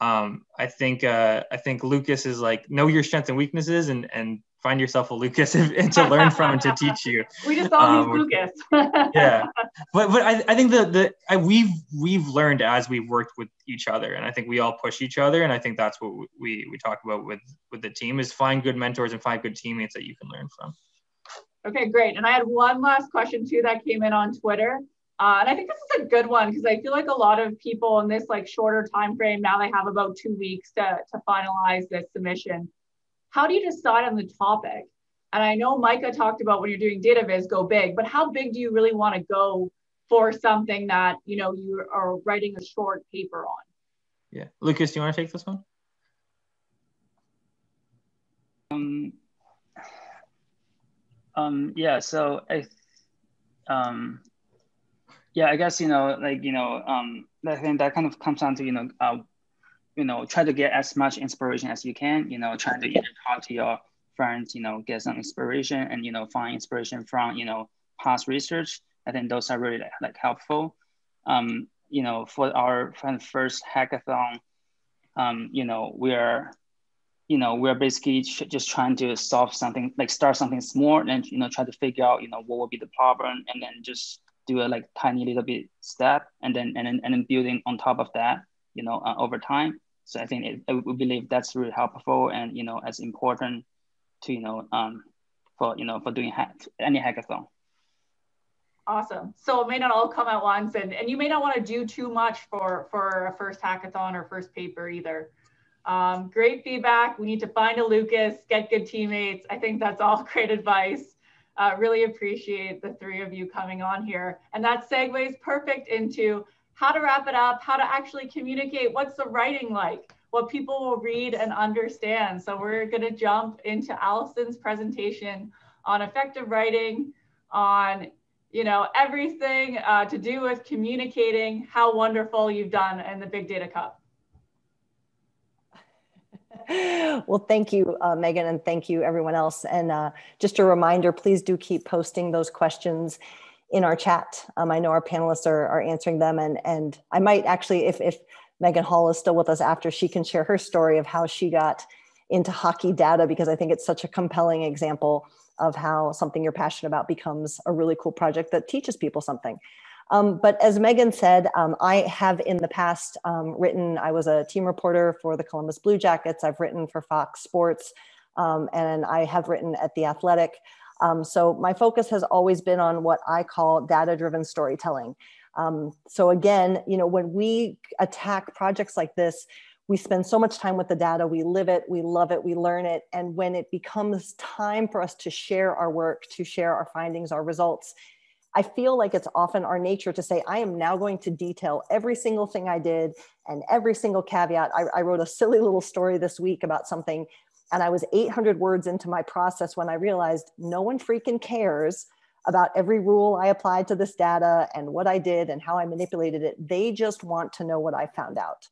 um, I think uh, I think Lucas is like know your strengths and weaknesses and and find yourself a Lucas and to learn from and to teach you. We just all um, Lucas. yeah, but but I, I think the the I, we've we've learned as we've worked with each other, and I think we all push each other, and I think that's what we we talk about with with the team is find good mentors and find good teammates that you can learn from. Okay, great. And I had one last question too that came in on Twitter. Uh, and I think this is a good one because I feel like a lot of people in this like shorter time frame now they have about two weeks to, to finalize this submission how do you decide on the topic? And I know Micah talked about when you're doing data viz, go big, but how big do you really want to go for something that you know you are writing a short paper on? Yeah, Lucas, do you want to take this one? Um, um, yeah. So I, um, yeah, I guess you know, like you know, um, I think that kind of comes down to you know, uh, you know, try to get as much inspiration as you can, you know, try to either talk to your friends, you know, get some inspiration and, you know, find inspiration from, you know, past research. I think those are really like helpful. Um, you know, for our first hackathon, um, you know, we're, you know, we're basically just trying to solve something, like start something small and, you know, try to figure out, you know, what will be the problem and then just do a like tiny little bit step and then, and then, and then building on top of that, you know, uh, over time. So I think it, we believe that's really helpful and, you know, as important to, you know, um, for, you know, for doing hack, any hackathon. Awesome. So it may not all come at once and, and you may not want to do too much for, for a first hackathon or first paper either. Um, great feedback. We need to find a Lucas, get good teammates. I think that's all great advice. Uh, really appreciate the three of you coming on here. And that segues perfect into how to wrap it up, how to actually communicate, what's the writing like, what people will read and understand. So we're gonna jump into Allison's presentation on effective writing, on you know everything uh, to do with communicating how wonderful you've done in the Big Data Cup. well, thank you, uh, Meghan, and thank you everyone else. And uh, just a reminder, please do keep posting those questions in our chat. Um, I know our panelists are, are answering them and, and I might actually, if, if Meghan Hall is still with us after, she can share her story of how she got into hockey data because I think it's such a compelling example of how something you're passionate about becomes a really cool project that teaches people something. Um, but as Meghan said, um, I have in the past um, written, I was a team reporter for the Columbus Blue Jackets. I've written for Fox Sports um, and I have written at The Athletic. Um, so my focus has always been on what I call data-driven storytelling. Um, so again, you know, when we attack projects like this, we spend so much time with the data, we live it, we love it, we learn it. And when it becomes time for us to share our work, to share our findings, our results, I feel like it's often our nature to say, I am now going to detail every single thing I did and every single caveat. I, I wrote a silly little story this week about something and I was 800 words into my process when I realized no one freaking cares about every rule I applied to this data and what I did and how I manipulated it. They just want to know what I found out.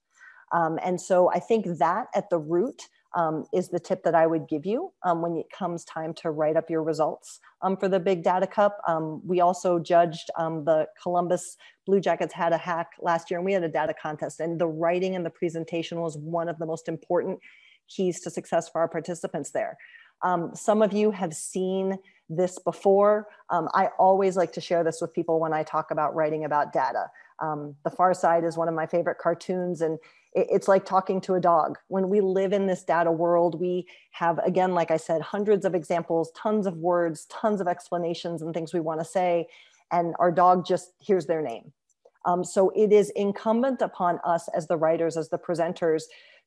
Um, and so I think that at the root um, is the tip that I would give you um, when it comes time to write up your results um, for the Big Data Cup. Um, we also judged um, the Columbus Blue Jackets had a hack last year and we had a data contest and the writing and the presentation was one of the most important keys to success for our participants there. Um, some of you have seen this before. I always like to share this with people when I talk about writing about data. the Far Side is one of my favorite cartoons and it's like talking to a dog. When we live in this data world, we have, again, like I said, hundreds of examples, tons of words, tons of explanations and things we want to say. And our dog just hears their name. Um, so it is incumbent upon us as the writers, as the presenters,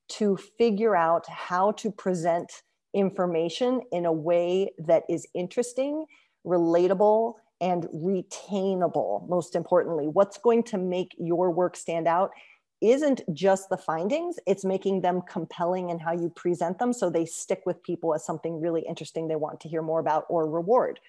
to figure out how to present information in a way that is interesting, relatable, and retainable, most importantly. What's going to make your work stand out isn't just the findings, it's making them compelling in how you present them so they stick with people as something really interesting they want to hear more about or reward.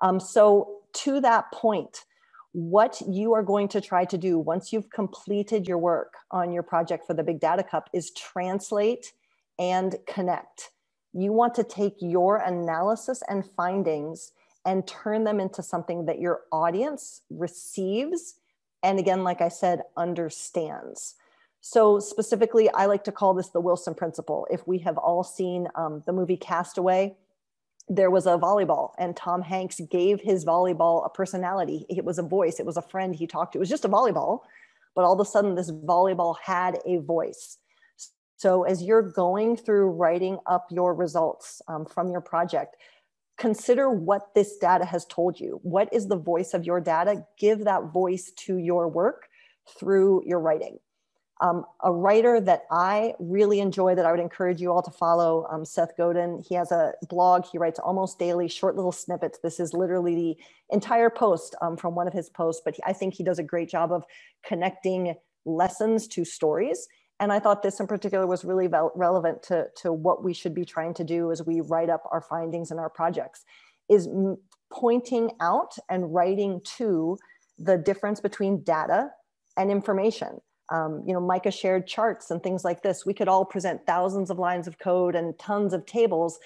Um, so, to that point, what you are going to try to do once you've completed your work on your project for the Big Data Cup is translate and connect. You want to take your analysis and findings and turn them into something that your audience receives and again, like I said, understands. So specifically, I like to call this the Wilson principle. If we have all seen um, the movie Castaway, there was a volleyball and Tom Hanks gave his volleyball a personality. It was a voice, it was a friend he talked to. It was just a volleyball, but all of a sudden this volleyball had a voice. So as you're going through writing up your results um, from your project, consider what this data has told you. What is the voice of your data? Give that voice to your work through your writing. Um, a writer that I really enjoy that I would encourage you all to follow, um, Seth Godin. He has a blog. He writes almost daily, short little snippets. This is literally the entire post um, from one of his posts, but I think he does a great job of connecting lessons to stories and I thought this in particular was really relevant to, to what we should be trying to do as we write up our findings and our projects, is pointing out and writing to the difference between data and information. Um, you know, Micah shared charts and things like this. We could all present thousands of lines of code and tons of tables.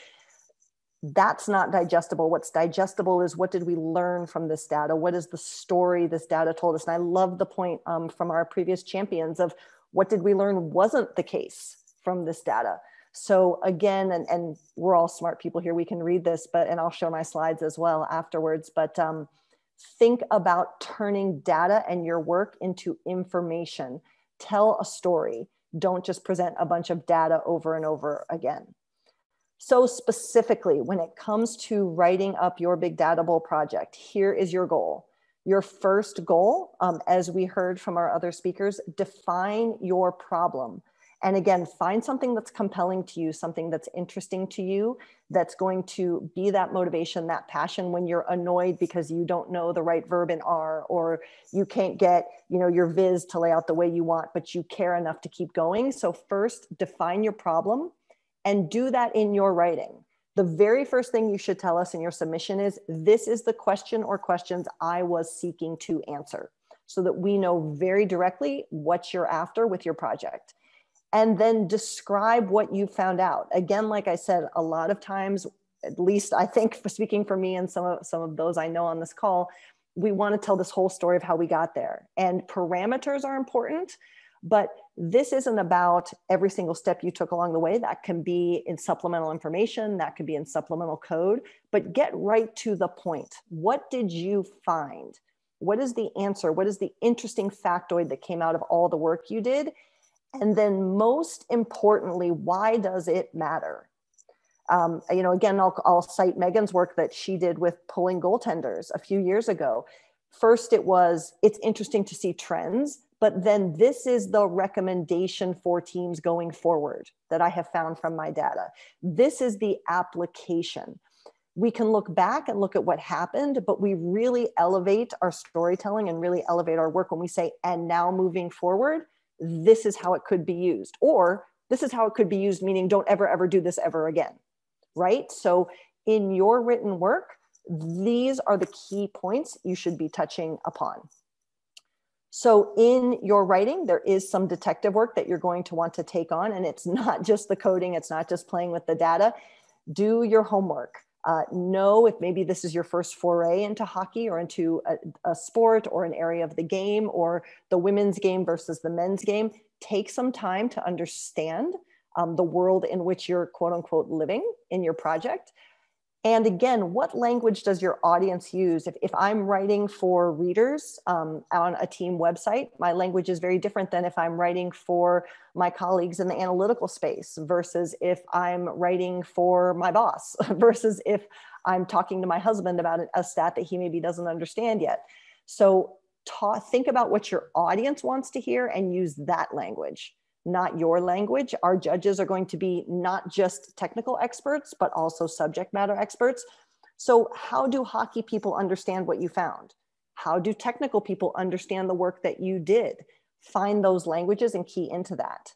That's not digestible. What's digestible is what did we learn from this data? What is the story this data told us? And I love the point um, from our previous champions of what did we learn wasn't the case from this data? So again, and, and we're all smart people here, we can read this, but, and I'll show my slides as well afterwards, but um, think about turning data and your work into information. Tell a story. Don't just present a bunch of data over and over again. So specifically, when it comes to writing up your Big data Datable project, here is your goal. Your first goal, um, as we heard from our other speakers, define your problem. And again, find something that's compelling to you, something that's interesting to you, that's going to be that motivation, that passion when you're annoyed because you don't know the right verb in R or you can't get, you know, your viz to lay out the way you want, but you care enough to keep going. So first, define your problem and do that in your writing the very first thing you should tell us in your submission is this is the question or questions I was seeking to answer so that we know very directly what you're after with your project. And then describe what you found out. Again, like I said, a lot of times, at least I think for speaking for me and some of, some of those I know on this call, we want to tell this whole story of how we got there. And parameters are important, but this isn't about every single step you took along the way. That can be in supplemental information, that could be in supplemental code, but get right to the point. What did you find? What is the answer? What is the interesting factoid that came out of all the work you did? And then, most importantly, why does it matter? Um, you know, again, I'll, I'll cite Megan's work that she did with pulling goaltenders a few years ago. First, it was it's interesting to see trends but then this is the recommendation for teams going forward that I have found from my data. This is the application. We can look back and look at what happened, but we really elevate our storytelling and really elevate our work when we say, and now moving forward, this is how it could be used. Or this is how it could be used, meaning don't ever, ever do this ever again. Right? So in your written work, these are the key points you should be touching upon. So in your writing, there is some detective work that you're going to want to take on, and it's not just the coding, it's not just playing with the data. Do your homework. Uh, know if maybe this is your first foray into hockey or into a, a sport or an area of the game or the women's game versus the men's game. Take some time to understand um, the world in which you're quote unquote living in your project and again, what language does your audience use? If, if I'm writing for readers um, on a team website, my language is very different than if I'm writing for my colleagues in the analytical space versus if I'm writing for my boss versus if I'm talking to my husband about a stat that he maybe doesn't understand yet. So ta- think about what your audience wants to hear and use that language not your language. Our judges are going to be not just technical experts, but also subject matter experts. So, how do hockey people understand what you found? How do technical people understand the work that you did? Find those languages and key into that.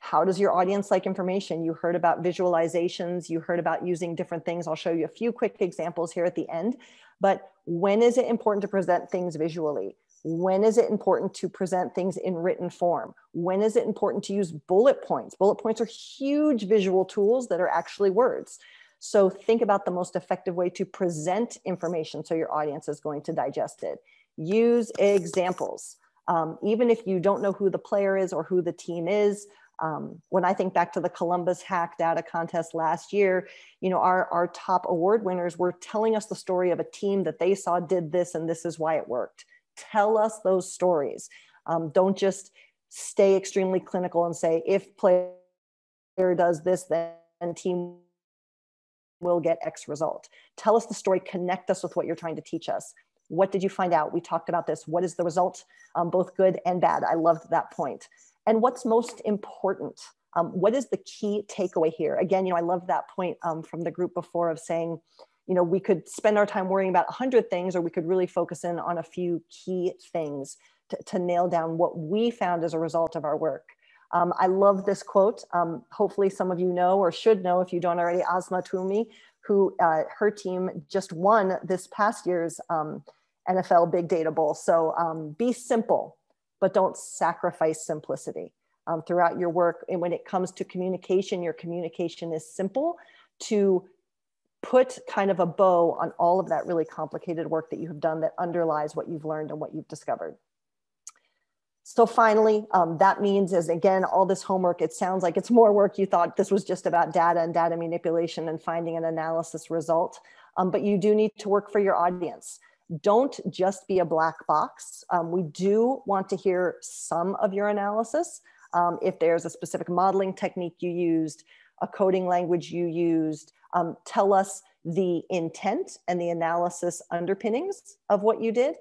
How does your audience like information? You heard about visualizations, you heard about using different things. I'll show you a few quick examples here at the end. But when is it important to present things visually? When is it important to present things in written form? When is it important to use bullet points? Bullet points are huge visual tools that are actually words. So think about the most effective way to present information so your audience is going to digest it. Use examples. Um, even if you don't know who the player is or who the team is, um, when I think back to the Columbus Hack Data Contest last year, you know, our, our top award winners were telling us the story of a team that they saw did this and this is why it worked tell us those stories. Um, don't just stay extremely clinical and say, if player does this, then team will get X result. Tell us the story, connect us with what you're trying to teach us. What did you find out? We talked about this. What is the result, um, both good and bad? I loved that point. And what's most important? Um, what is the key takeaway here? Again, you know, I love that point um, from the group before of saying, you know, we could spend our time worrying about 100 things, or we could really focus in on a few key things to, to nail down what we found as a result of our work. Um, I love this quote. Um, hopefully, some of you know or should know if you don't already. Asmae Toumi, who uh, her team just won this past year's um, NFL Big Data Bowl. So um, be simple, but don't sacrifice simplicity um, throughout your work. And when it comes to communication, your communication is simple to put kind of a bow on all of that really complicated work that you have done that underlies what you've learned and what you've discovered. So finally, um, that means is again, all this homework, it sounds like it's more work. You thought this was just about data and data manipulation and finding an analysis result, um, but you do need to work for your audience. Don't just be a black box. Um, we do want to hear some of your analysis. Um, if there's a specific modeling technique you used, a coding language you used, um, tell us the intent and the analysis underpinnings of what you did.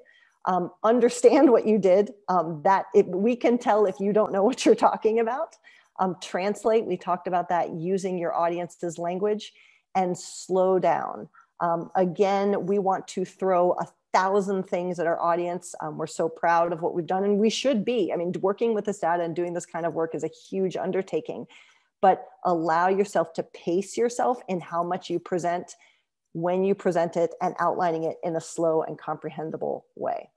Um, understand what you did. Um, that it, we can tell if you don't know what you're talking about. Um, translate, we talked about that using your audience's language and slow down. Um, again, we want to throw a thousand things at our audience. Um, we're so proud of what we've done and we should be. I mean, working with this data and doing this kind of work is a huge undertaking but allow yourself to pace yourself in how much you present when you present it and outlining it in a slow and comprehensible way.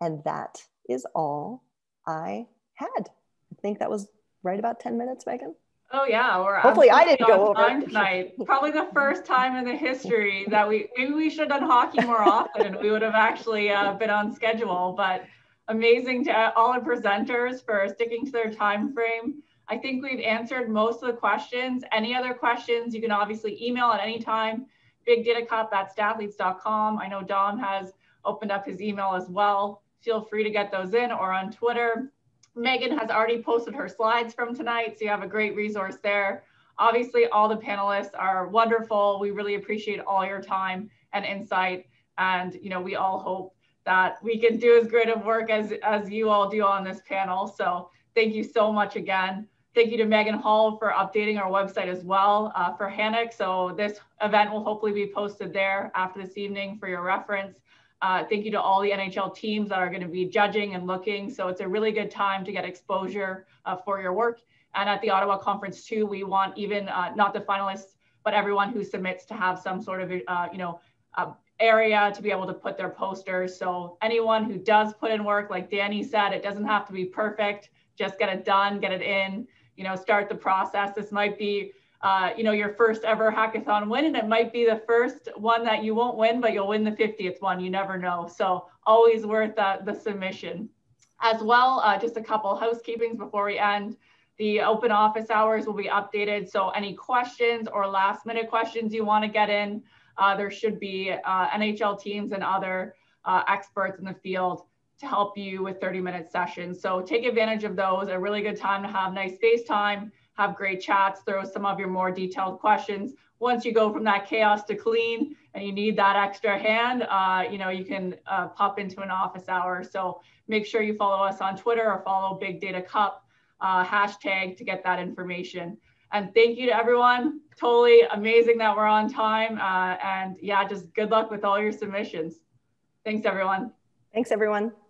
And that is all I had. I think that was right about 10 minutes, Meghan. Oh yeah, we're hopefully I didn't go over tonight. Probably the first time in the history that we maybe we should have done hockey more often. we would have actually uh, been on schedule. But amazing to all our presenters for sticking to their time frame. I think we've answered most of the questions. Any other questions, you can obviously email at any time, bigdatacup at stathletes.com. I know Dom has opened up his email as well. Feel free to get those in or on Twitter. Megan has already posted her slides from tonight, so you have a great resource there. Obviously, all the panelists are wonderful. We really appreciate all your time and insight. And, you know, we all hope that we can do as great of work as, as you all do on this panel. So thank you so much again. Thank you to Meghan Hall for updating our website as well uh, for HANIC. So this event will hopefully be posted there after this evening for your reference. Uh, thank you to all the NHL teams that are going to be judging and looking. So it's a really good time to get exposure uh, for your work. And at the Ottawa conference too, we want even uh, not the finalists, but everyone who submits to have some sort of, uh, you know, area to be able to put their posters. So anyone who does put in work, like Danny said, it doesn't have to be perfect. Just get it done, get it in, you know, start the process. This might be, uh, you know, your first ever hackathon win, and it might be the first one that you won't win, but you'll win the 50th one. You never know. So always worth uh, the submission. As well, uh, just a couple housekeepings before we end. The open office hours will be updated. So any questions or last minute questions you want to get in, uh, there should be uh, NHL teams and other uh, experts in the field to help you with 30 minute sessions. So take advantage of those. A really good time to have nice FaceTime, have great chats, throw some of your more detailed questions. Once you go from that chaos to clean and you need that extra hand, uh, you know, you can uh, pop into an office hour. So make sure you follow us on Twitter or follow Big Data Cup uh, hashtag to get that information. And thank you to everyone. Totally amazing that we're on time. Uh, and yeah, just good luck with all your submissions. Thanks, everyone. Thanks, everyone.